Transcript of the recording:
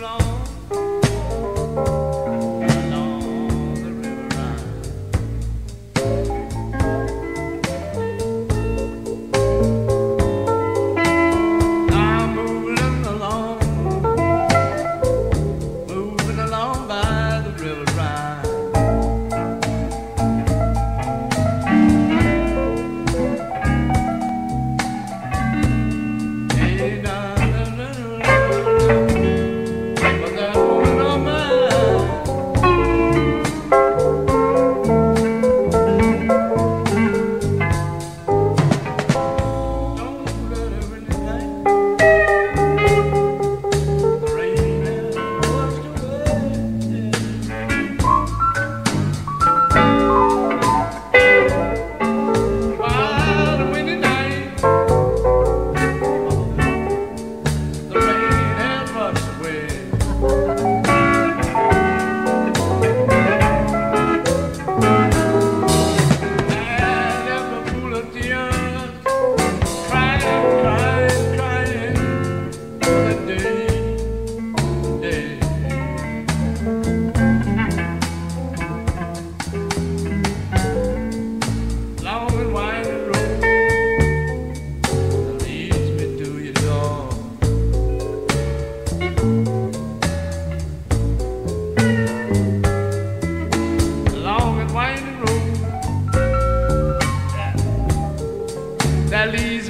long. Italy's